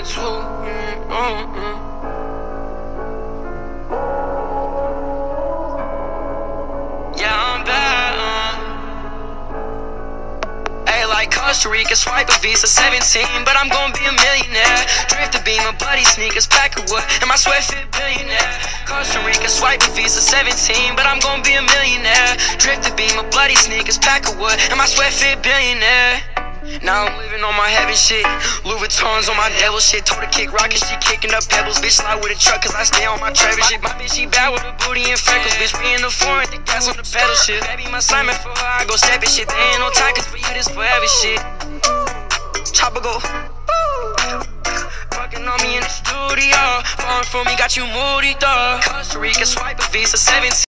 it too. Mm, mm, mm. Yeah, I'm bad. Uh. Hey, like Costa Rica, swipe a Visa 17, but I'm gonna be a millionaire. Drift the beam, my buddy sneakers, pack of wood, and my sweat fit billionaire. Costa Rica, swipe a Visa 17, but I'm gonna be a millionaire. Drift the beam, my bloody sneakers, pack of wood, and my sweat fit billionaire. Now I'm living on my heaven shit. Louis Vuitton's on my devil shit. Told her kick rocket, she kicking up pebbles. Bitch slide with a truck, cause I stay on my Trevor shit. My bitch, she bad with a booty and freckles. Bitch, we in the foreign, the gas on the pedal shit. Baby, my Simon for her, I go step it shit. There ain't no time, cause for you, this forever shit. Chopper go. Fucking on me in the studio. Falling for me, got you moody, dog. Costa Rica, swipe a Visa 17.